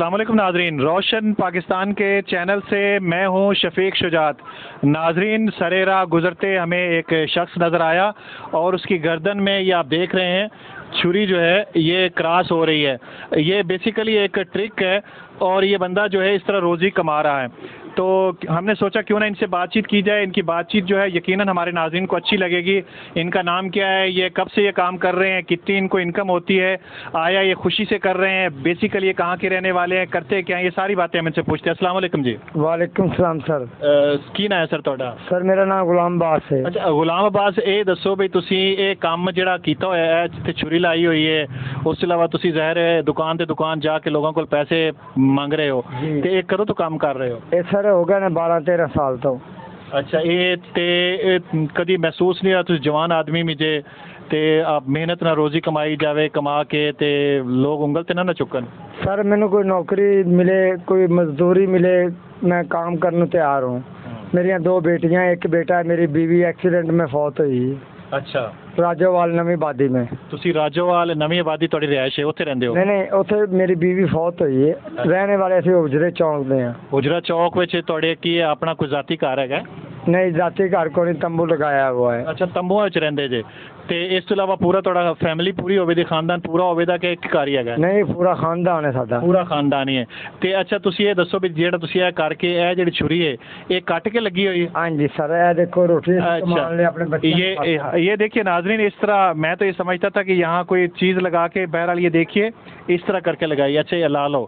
वालेकुम नाजरीन। रोशन पाकिस्तान के चैनल से मैं हूँ शफीक शुजात। नाजरीन, सरेरा गुजरते हमें एक शख्स नज़र आया और उसकी गर्दन में, ये आप देख रहे हैं, छुरी जो है, ये क्रॉस हो रही है। ये बेसिकली एक ट्रिक है और ये बंदा जो है इस तरह रोज़ी कमा रहा है। तो हमने सोचा क्यों ना इनसे बातचीत की जाए इनकी बातचीत जो है यकीनन हमारे नाजरीन को अच्छी लगेगी इनका नाम क्या है ये कब से ये काम कर रहे हैं कितनी इनको इनकम होती है आया ये खुशी से कर रहे हैं बेसिकली ये कहाँ के रहने वाले हैं करते क्या हैं ये सारी बातें हम इनसे पूछते हैं अस्सलाम वालेकुम जी ਵਾਲੇਕੁਮ ਸਲਾਮ ਸਰ ਅਹ ਕੀ ਨਾਂ ਹੈ ਸਰ ਤੁਹਾਡਾ ਸਰ ਮੇਰਾ ਨਾਮ ਗੁਲਾਮ ਬਾਸ ਹੈ ਅੱਛਾ ਗੁਲਾਮ ਅਬਾਸ ਇਹ ਦੱਸੋ ਵੀ ਤੁਸੀਂ ਇਹ ਕੰਮ ਜਿਹੜਾ ਕੀਤਾ ਹੋਇਆ ਹੈ ਜਿੱਥੇ ਛੁਰੀ ਲਾਈ ਹੋਈ ਹੈ ਉਸ ਤੋਂ ਇਲਾਵਾ ਤੁਸੀਂ ਜ਼ਾਹਿਰ ਹੈ ਦੁਕਾਨ ਤੇ ਦੁਕਾਨ ਜਾ ਕੇ ਲੋਕਾਂ ਕੋਲ ਪੈਸੇ ਮੰਗ ਰਹੇ ਹੋ ਜੀ। ਤੇ ਇਹ ਕਦੋਂ ਤੋਂ ਕੰਮ ਕਰ ਰਹੇ ਹੋ ਇਹ ਸਰ ਹੋ ਗਏ ਨੇ 12 13 ਸਾਲ ਤੋਂ। ਅੱਛਾ ਇਹ ਤੇ ਇਹ ਕਦੀ ਮਹਿਸੂਸ ਨਹੀਂ ਹੋਇਆ ਤੁਸੀਂ ਜਵਾਨ ਆਦਮੀ ਵੀ ਜੇ ਤੇ ਆਪ ਮਿਹਨਤ ਨਾਲ ਰੋਜ਼ੀ ਕਮਾਈ ਜਾਵੇ ਕਮਾ ਕੇ ਤੇ ਲੋਕ ਉਂਗਲ ਤੇ ਨਾ ਨਾ ਚੁੱਕਣ? ਸਰ ਮੈਨੂੰ ਕੋਈ ਨੌਕਰੀ ਮਿਲੇ ਕੋਈ ਮਜ਼ਦੂਰੀ ਮਿਲੇ ਮੈਂ ਕੰਮ ਕਰਨ ਨੂੰ ਤਿਆਰ ਹਾਂ। ਮੇਰੀਆਂ ਦੋ ਬੇਟੀਆਂ ਇੱਕ ਬੇਟਾ ਮੇਰੀ ਬੀਵੀ ਐਕਸੀਡੈਂਟ में ਫੌਤ ਹੋਈ। ਅੱਛਾ। ਰਾਜੋਵਾਲ ਨਵੀਂ ਬਾਦੀ में ਤੁਸੀਂ ਰਾਜੋਵਾਲ ਨਵੀਂ ਆਬਾਦੀ ਤੁਹਾਡੀ ਰਿਹਾਇਸ਼ ਹੈ ਉੱਥੇ ਰਹਿੰਦੇ ਹੋ? ਨਹੀਂ ਨਹੀਂ ਉੱਥੇ ਮੇਰੀ ਬੀਵੀ ਫੌਤ ਹੋਈ ਹੈ ਰਹਿਣੇ ਵਾਲੇ ਅਸੀਂ ਉਜਰੇ ਚੌਂਕ ਦੇ ਹਾਂ। ਉਜਰਾ ਚੌਕ ਵਿੱਚ ਤੁਹਾਡੇ ਕੀ ਹੈ ਆਪਣਾ ਕੋਈ ਜ਼ਾਤੀ ਘਰ ਹੈਗਾ? ਨਹੀਂ ਜਾਤੀ ਘਰ ਕੋਲ ਨਹੀਂ ਤੰਬੂ ਲਗਾਇਆ ਹੋਇਆ ਹੈ ਅੱਛਾ ਤੰਬੂਆਂ ਵਿੱਚ ਰਹਿੰਦੇ ਜੇ ਤੇ ਇਸ ਤੋਂ ਇਲਾਵਾ ਪੂਰਾ ਤੁਹਾਡਾ ਫੈਮਿਲੀ ਪੂਰੀ ਹੋਵੇ ਦੇ ਖਾਨਦਾਨ ਪੂਰਾ ਹੋਵੇ ਦਾ ਕਿ ਇੱਕ ਘਰ ਹੀ ਹੈਗਾ ਨਹੀਂ ਪੂਰਾ ਖਾਨਦਾਨ ਹੈ ਸਾਡਾ ਪੂਰਾ ਖਾਨਦਾਨ ਹੀ ਹੈ ਤੇ ਅੱਛਾ ਤੁਸੀਂ ਇਹ ਦੱਸੋ ਵੀ ਜਿਹੜਾ ਤੁਸੀਂ ਇਹ ਕਰਕੇ ਇਹ ਜਿਹੜੀ ਛੁਰੀ ਹੈ ਇਹ ਕੱਟ ਕੇ ਲੱਗੀ ਹੋਈ ਹੈ ਹਾਂਜੀ ਸਰ ਇਹ ਦੇਖੋ ਰੋਟੀ ਕਮਾਉਣ ਲਈ ਆਪਣੇ ਬੱਚੇ ये ये ये देखिए नाजरीन इस तरह मैं तो ये समझता था कि यहाँ कोई चीज़ लगा के बहरहाल ये देखिए इस तरह करके लगाई अच्छा ये ला लो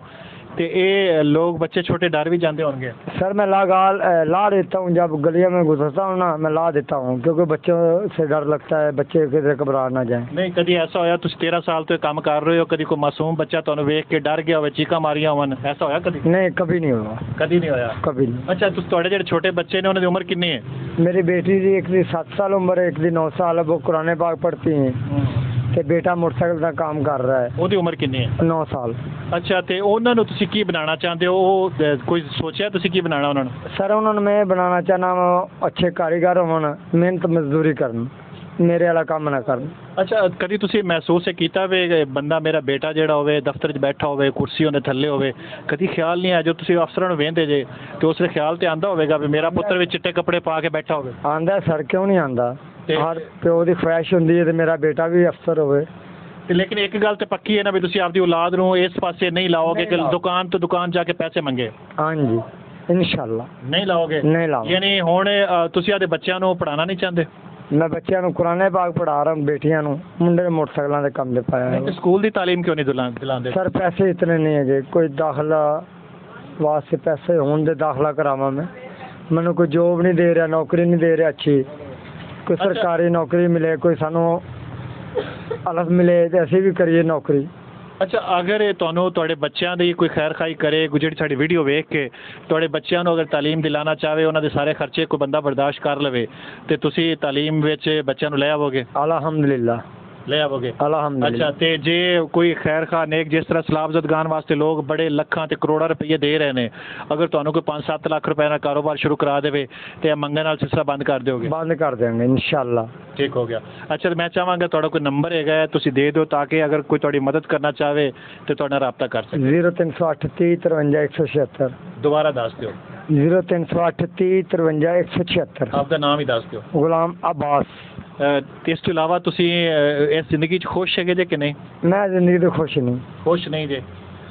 तो ये लोग बच्चे छोटे डर भी जानते होंगे सर मैं लगा ला देता हूँ जब गलियों में गुजरता हूँ ना मैं ला देता हूँ क्योंकि बच्चों से डर लगता है बच्चे किधर घबरा ना जाए ਨਹੀਂ ਕਦੀ ਐਸਾ ਹੋਇਆ ਤੁਸੀਂ 13 ਸਾਲ ਤੋਂ ਇਹ ਕੰਮ ਕਰ ਰਹੇ ਹੋ ਕਦੀ ਕੋਈ ਮਾਸੂਮ ਬੱਚਾ ਤੁਹਾਨੂੰ ਵੇਖ ਕੇ ਡਰ ਗਿਆ ਹੋਵੇ ਚੀਕਾਂ ਮਾਰੀਆਂ ਹੋਣ ਐਸਾ ਹੋਇਆ ਕਦੀ नहीं कभी नहीं हुआ ਕਦੀ ਨਹੀਂ ਹੋਇਆ कभी नहीं ਅੱਛਾ ਤੁਸੀਂ ਤੁਹਾਡੇ ਜਿਹੜੇ ਛੋਟੇ ਬੱਚੇ ਨੇ ਉਹਨਾਂ ਦੀ ਉਮਰ ਕਿੰਨੀ ਹੈ मेरी बेटी की एक दी सात साल उम्र है एक दी नौ साल है वो कुरान पाक पढ़ती हैं ਤੇ ਬੇਟਾ ਮੋਟਰਸਾਈਕਲ ਦਾ ਕੰਮ ਕਰ ਰਿਹਾ ਹੈ। ਉਹਦੀ ਉਮਰ ਕਿੰਨੀ ਹੈ? 9 ਸਾਲ। ਅੱਛਾ ਤੇ ਉਹਨਾਂ ਨੂੰ ਤੁਸੀਂ ਕੀ ਬਣਾਉਣਾ ਚਾਹੁੰਦੇ ਹੋ? ਉਹ ਅਹ, ਕੋਈ ਸੋਚਿਆ ਤੁਸੀਂ ਕੀ ਬਣਾਉਣਾ ਉਹਨਾਂ ਨੂੰ? ਸਰ ਉਹਨਾਂ ਨੂੰ ਮੈਂ ਬਣਾਉਣਾ ਚਾਹਨਾ ਵਾ ਅੱਛੇ ਕਾਰੀਗਰ ਹੋਣ ਮਿਹਨਤ ਮਜ਼ਦੂਰੀ ਕਰਨ ਮੇਰੇ ਵਾਲਾ ਕੰਮ ਨਾ ਕਰਨ। ਅੱਛਾ ਕਦੀ ਤੁਸੀਂ ਮਹਿਸੂਸ ਇਹ ਕੀਤਾ ਵੇ ਕਿ ਬੰਦਾ ਮੇਰਾ ਬੇਟਾ ਜਿਹੜਾ ਹੋਵੇ ਦਫ਼ਤਰ 'ਚ ਬੈਠਾ ਹੋਵੇ ਕੁਰਸੀ ਉਹਦੇ ਥੱਲੇ ਹੋਵੇ ਕਦੀ ਖਿਆਲ ਨਹੀਂ ਆਇਆ ਜੋ ਤੁਸੀਂ ਅਫਸਰਾਂ ਨੂੰ ਵੇਂਦੇ ਜੇ ਤੇ ਉਸ ਦੇ ਖਿਆਲ ਤੇ ਆਂਦਾ ਹੋਵੇਗਾ ਵੀ ਮੇਰਾ ਪੁੱਤਰ ਵੀ ਚਿੱਟੇ ਕੱਪੜੇ ਪਾ ਕੇ ਬੈਠਾ ਹੋਵੇ? ਆਂਦਾ ਸਰ ਕਿਉਂ ਨਹੀਂ ਆਂਦਾ ਤੇ- ਹਰ ਪਿਓ ਦੀ ਖੁਆਇਸ਼ ਹੁੰਦੀ ਹੈ ਤੇ ਮੇਰਾ ਬੇਟਾ ਵੀ ਅਫਸਰ ਹੋਵੇ। ਤੇ ਲੇਕਿਨ ਇੱਕ ਗੱਲ ਤੇ ਪੱਕੀ ਹੈ ਨਾ ਵੀ ਤੁਸੀਂ ਆਪਦੀ ਔਲਾਦ ਨੂੰ ਇਸ ਪਾਸੇ ਨਹੀਂ ਲਾਓਗੇ ਕਿ। ਦੁਕਾਨ ਤੋਂ ਦੁਕਾਨ ਜਾ ਕੇ ਪੈਸੇ ਮੰਗੇ। ਹਾਂਜੀ ਇਨਸ਼ਾਅੱਲਾ। ਨਹੀਂ ਲਾਓਗੇ? ਨਹੀਂ ਲਾਓ ਯਾਨੀ ਹੁਣ ਤੁਸੀਂ ਆਪਦੇ ਬੱਚਿਆਂ ਨੂੰ ਪੜਾਉਣਾ ਨਹੀਂ ਚਾਹੁੰਦੇ? ਮੈਂ ਬੱਚਿਆਂ ਨੂੰ ਕੁਰਾਨੇ ਪਾਕ ਪੜ੍ਹਾ ਰਹਾ ਬੇਟੀਆਂ ਨੂੰ। ਮੁੰਡੇ ਨੇ ਮੋਟਰਸਾਈਕਲਾਂ ਦੇ ਕੰਮ ਤੇ ਪਾਇਆ ਹੈ ਸਕੂਲ ਦੀ ਤਾਲੀਮ ਕਿਉਂ ਨਹੀਂ ਦਿਲਾ- ਦਿਲਾਉਂਦੇ? ਸਰ ਪੈਸੇ ਇਤਨੇ ਨਹੀਂ ਹੈਗੇ। ਕੋਈ ਦਾਖਲਾ ਵਾਸਤੇ ਪੈਸੇ ਹੋਣ ਦੇ ਦਾਖਲਾ ਕਰਾਵਾਂ ਮੈਂ। ਮੈਨੂੰ ਕੋਈ ਜੋਬ ਨਹੀਂ ਦੇ ਰਿਹਾ ਨੌਕਰੀ ਨਹੀਂ ਦੇ ਰਿਹਾ ਅੱਛੀ। ਕੋਈ। ਸਰਕਾਰੀ ਨੌਕਰੀ ਮਿਲੇ ਕੋਈ ਸਾਨੂੰ ਅਲਫ ਮਿਲੇ ਤੇ ਅਸੀਂ ਵੀ ਕਰੀਏ ਨੌਕਰੀ। ਅੱਛਾ ਅਗਰ ਇਹ ਤੁਹਾਨੂੰ ਤੁਹਾਡੇ ਬੱਚਿਆਂ ਦੀ ਕੋਈ ਖੈਰ ਖਾਈ ਕਰੇ ਕੋਈ ਜਿਹੜੀ ਸਾਡੀ ਵੀਡੀਓ ਵੇਖ ਕੇ ਤੁਹਾਡੇ ਬੱਚਿਆਂ ਨੂੰ ਅਗਰ ਤਾਲੀਮ ਦਿਲਾਣਾ ਚਾਹਵੇ ਉਹਨਾਂ ਦੇ ਸਾਰੇ ਖਰਚੇ ਕੋਈ ਬੰਦਾ ਬਰਦਾਸ਼ਤ ਕਰ ਲਵੇ ਤੇ ਤੁਸੀਂ ਤਾਲੀਮ ਵਿੱਚ ਬੱਚਿਆਂ ਨੂੰ ਲੈ ਆਵੋਗੇ? ਅਲਹਮਦੁਲਿਲਾ। ਲੈ ਆਵੋਗੇ। ਅਲਹਮਦੁਲਿਲਾ। ਅੱਛਾ ਤੇ ਜੇ ਕੋਈ ਖੈਰ ਖਾ ਨੇਕ ਜਿਸ ਤਰ੍ਹਾਂ ਸਲਾਬਜ਼ਦ ਗਾਨ ਵਾਸਤੇ ਲੋਕ ਬੜੇ ਲੱਖਾਂ ਤੇ ਕਰੋੜਾਂ ਰੁਪਏ ਦੇ ਰਹੇ ਨੇ ਅਗਰ ਤੁਹਾਨੂੰ ਕੋਈ 5-7 ਲੱਖ ਰੁਪਏ ਦਾ ਕਾਰੋਬਾਰ ਸ਼ੁਰੂ ਕਰਾ ਦੇਵੇ ਤੇ ਇਹ ਮੰਗਣ ਨਾਲ ਸਿਲਸਿਲਾ ਬੰਦ ਕਰ ਦਿਓਗੇ। ਬੰਦ ਕਰ ਦੇਵਾਂਗੇ ਇਨਸ਼ਾਅੱਲਾ। ਠੀਕ ਹੋ ਗਿਆ। ਅੱਛਾ ਮੈਂ ਚਾਹਾਂਗਾ ਤੁਹਾਡਾ ਕੋਈ ਨੰਬਰ ਹੈਗਾ ਤੁਸੀਂ ਦੇ ਦਿਓ ਤਾਂ ਕਿ ਅਗਰ ਕੋਈ ਤੁਹਾਡੀ ਮਦਦ ਕਰਨਾ ਚਾਹਵੇ ਤੇ ਤੁਹਾਡਾ ਰਾਬਤਾ ਕਰ ਸਕੇ। 0308 30 53 176 ਦੁਬਾਰਾ ਦੱਸ ਦਿਓ। 0308 30 53 176 ਆਪਦਾ ਨਾਮ ਹੀ ਦੱਸ ਦਿਓ। ਗੁਲਾਮ ਅਬਾਸ। ਤੇ ਇਸ ਤੋਂ ਇਲਾਵਾ ਤੁਸੀਂ ਅਹ, ਇਸ ਜ਼ਿੰਦਗੀ 'ਚ ਖੁਸ਼ ਹੈਗੇ ਜੇ ਕਿ ਨਹੀਂ? ਮੈਂ ਜ਼ਿੰਦਗੀ ਤੋਂ ਖੁਸ਼ ਨਹੀਂ। ਖੁਸ਼ ਨਹੀਂ ਜੇ।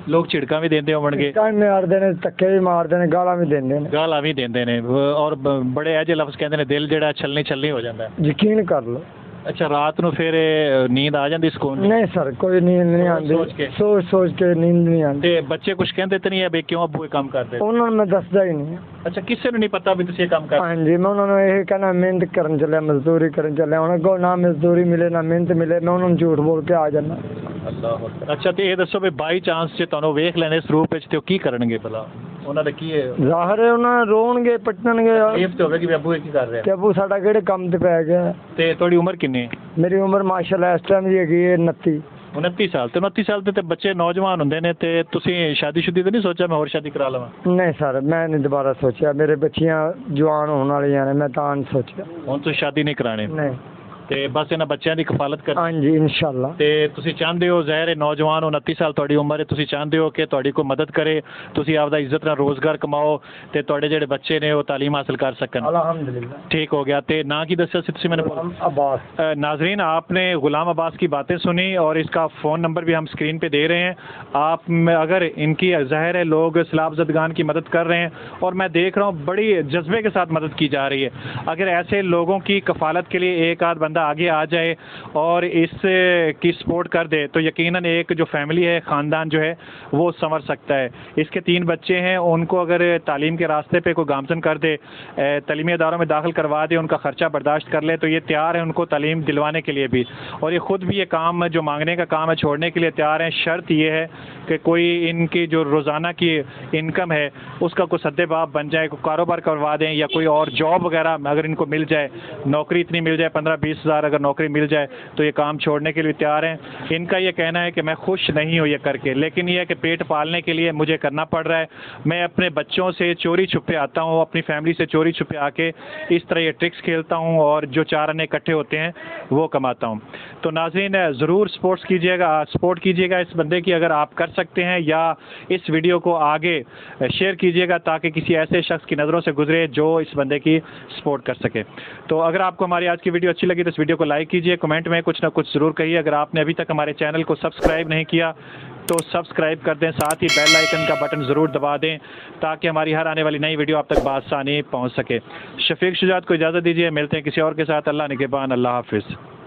ਲੋਕ ਝਿੜਕਾਂ ਵੀ ਦਿੰਦੇ ਹੋਣਗੇ। ਕਾਹ ਮਾਰਦੇ ਨੇ ਧੱਕੇ ਵੀ ਮਾਰਦੇ ਨੇ ਗਾਲਾਂ ਵੀ ਦਿੰਦੇ ਨੇ। ਗਾਲਾਂ ਵੀ ਦਿੰਦੇ ਨੇ। ਵ- ਔਰ ਬ- ਬੜੇ ਜਿਹੇ ਲਫ਼ਜ਼ ਕਹਿੰਦੇ ਨੇ ਦਿਲ ਜਿਹੜਾ ਛਲਨੀ ਛਲਨੀ ਹੋ ਜਾਂਦਾ। ਹੈ। ਯਕੀਨ ਕਰ ਲਓ। ਅੱਛਾ ਰਾਤ ਨੂੰ ਫਿਰ ਇਹ, ਨੀਂਦ ਆ ਜਾਂਦੀ ਸਕੂਨ ਨਹੀਂ ਸਰ ਕੋਈ ਨੀਂਦ ਨਹੀਂ ਆਉਂਦੀ। ਸੋਚ ਕੇ। ਸੋਚ ਸੋਚ ਕੇ ਨੀਂਦ ਨਹੀਂ ਆਉਂਦੀ। ਤੇ ਬੱਚੇ ਕੁਝ ਕਹਿੰਦੇ ਤੇ ਨਹੀਂ ਹੈ ਵੀ ਕਿਉਂ ਅੱਬੂ ਇਹ ਕੰਮ ਕਰਦੇ? ਉਹਨਾਂ ਨੂੰ ਮੈਂ ਦੱਸਦਾ ਹੀ ਨਹੀਂ। ਅੱਛਾ ਕਿਸੇ ਨੂੰ ਨਹੀਂ ਪਤਾ ਵੀ ਤੁਸੀਂ ਇਹ ਕੰਮ ਕਰਦੇ? ਹਾਂਜੀ ਮੈਂ ਉਹਨਾਂ ਨੂੰ ਇਹ ਕਹਿੰਦਾ ਮਿਹਨਤ ਕਰਨ ਚੱਲਿਆ ਮਜ਼ਦੂਰੀ ਕਰਨ ਚੱਲਿਆ। ਹੁਣ ਅੱਗੋਂ ਨਾ ਮਜ਼ਦੂਰੀ ਮਿਲੇ ਨਾ ਮਿਹਨਤ ਮਿਲੇ ਮੈਂ ਉਹਨਾਂ ਨੂੰ ਝੂਠ ਬੋਲ ਕੇ ਆ ਜਾਂਦਾ। ਅੱਛਾ ਤੇ ਇਹ ਦੱਸੋ ਵੀ ਬਾਈ ਚਾਂਸ ਜੇ ਤੁਹਾਨੂੰ ਵੇਖ ਲੈਣੇ ਇਸ ਰੂਪ ਵਿੱਚ ਤੇ ਉਹ ਕੀ ਕਰਨਗੇ ਭਲਾ? ਉਹਨਾਂ ਦਾ ਕੀ ਹੈ ਜ਼ਾਹਰ ਹੈ ਉਹਨਾਂ ਰੋਣਗੇ ਪਟਣਗੇ। ਇਹ ਤੇ ਹੋਵੇ ਕਿ ਵੀ ਅੱਬੂ ਇਹ ਕੀ ਕਰ ਰਿਹਾ? ਕਿ ਅਬੂ ਸਾਡਾ ਕਿਹੜੇ ਕੰਮ ਤੇ ਪੈ ਗਿਆ? ਤੇ ਤੁਹਾਡੀ ਉਮਰ ਕਿੰਨੀ? ਹੈ ਮੇਰੀ ਉਮਰ ਮਾਸ਼ਾਅੱਲਾ ਇਸ ਟਾਈਮ ਦੀ ਹੈਗੀ ਹੈ 29 29 ਸਾਲ। ਤੇ 29 ਸਾਲ ਦੇ ਤੇ ਬੱਚੇ ਨੌਜਵਾਨ ਹੁੰਦੇ ਨੇ ਤੇ ਤੁਸੀਂ ਸ਼ਾਦੀ-ਸ਼ੁਦੀ ਤੇ ਨਹੀਂ ਸੋਚਿਆ ਮੈਂ ਹੋਰ ਸ਼ਾਦੀ ਕਰਾ ਲਵਾਂ? ਨਹੀਂ ਸਰ ਮੈਂ ਨਹੀਂ ਦੁਬਾਰਾ ਸੋਚਿਆ। ਮੇਰੇ ਬੱਚੀਆਂ ਜਵਾਨ ਹੋਣ ਵਾਲੀਆਂ ਨੇ ਮੈਂ ਤਾਂ ਨਹੀਂ ਸੋਚਿਆ। ਹੁਣ ਤੁਸੀਂ ਸ਼ਾਦੀ ਨਹੀਂ ਕਰਾਣੀ? ਨਹੀਂ। ਤੇ ਬਸ ਇਹਨਾਂ ਬੱਚਿਆਂ ਦੀ ਕਫਾਲਤ ਕਰ ਹਾਂਜੀ ਇਨਸ਼ਾਅੱਲਾ ਤੇ ਤੁਸੀਂ ਚਾਹੁੰਦੇ ਹੋ ਜ਼ਾਹਿਰ ਹੈ ਨੌਜਵਾਨ ਹੋ 29 ਸਾਲ ਤੁਹਾਡੀ ਉਮਰ ਹੈ ਤੁਸੀਂ ਚਾਹੁੰਦੇ ਹੋ ਕਿ ਤੁਹਾਡੀ ਕੋਈ ਮਦਦ ਕਰੇ ਤੁਸੀਂ ਆਪਦਾ ਇੱਜ਼ਤ ਨਾਲ ਰੋਜ਼ਗਾਰ ਕਮਾਓ ਤੇ ਤੁਹਾਡੇ ਜਿਹੜੇ ਬੱਚੇ ਨੇ ਉਹ ਤਾਲੀਮ ਹਾਸਲ ਕਰ ਸਕਣ अल्हम्दुलिल्लाह ठीक हो गया ते ना की दस्या सी तुसी मैंने बोला गुलाम अब्बास अ, नाजरीन आपने गुलाम अब्बास की बातें सुनी और इसका फ़ोन नंबर भी हम स्क्रीन पे दे रहे हैं आप में अगर इनकी ज़ाहिर है लोग सलाब जदगान की मदद कर रहे हैं और मैं देख रहा हूँ बड़ी जज्बे के साथ मदद की जा रही है अगर ऐसे लोगों की कफालत के लिए एक आध बंदा आगे आ जाए और इस की सपोर्ट कर दे तो यकीनन एक जो फैमिली है, ख़ानदान जो है, वो संवर सकता है। इसके तीन बच्चे हैं, उनको अगर तालीम के रास्ते पे कोई गामजन कर दे तलीमी इदारों में दाखिल करवा दे, उनका ख़र्चा बर्दाश्त कर ले तो ये तैयार है उनको तालीम दिलवाने के लिए भी। और ये ख़ुद भी ये काम जो मांगने का काम है, छोड़ने के लिए तैयार हैं। शर्त ये है कि कोई इनकी जो रोज़ाना की इनकम है, उसका कोई सद्देबाब बन जाए, कोई कारोबार करवा दें या कोई और जॉब वगैरह अगर इनको मिल जाए, नौकरी इतनी मिल जाए, पंद्रह बीस हज़ार अगर नौकरी मिल जाए तो ये काम छोड़ने के लिए तैयार हैं। इनका ये कहना है कि मैं खुश नहीं हूँ ये करके, लेकिन यह कि पेट पालने के लिए मुझे करना पड़ रहा है। मैं अपने बच्चों से चोरी छुपे आता हूँ, अपनी फैमिली से चोरी छुपे आके इस तरह ये ट्रिक्स खेलता हूँ और जो चार आने इकट्ठे होते हैं वो कमाता हूँ। तो नाजरीन ज़रूर स्पोर्ट्स कीजिएगा सपोर्ट कीजिएगा इस बंदे की, अगर आप कर सकते हैं, या इस वीडियो को आगे शेयर कीजिएगा, ताकि किसी ऐसे शख्स की नज़रों से गुजरे, जो इस बंदे की सपोर्ट कर सके। तो अगर आपको हमारी आज की वीडियो अच्छी लगी तो इस वीडियो को लाइक कीजिए कमेंट में कुछ ना कुछ ज़रूर कहिए। अगर आपने अभी तक हमारे चैनल को सब्सक्राइब नहीं किया तो सब्सक्राइब कर दें, साथ ही बेल आइकन का बटन ज़रूर दबा दें, ताकि हमारी हर आने वाली नई वीडियो आप तक बासानी पहुँच सके। शफीक शुजात को इजाज़त दीजिए, मिलते हैं किसी और के साथ, अल्लाह निगेबान अल्लाह हाफिज़।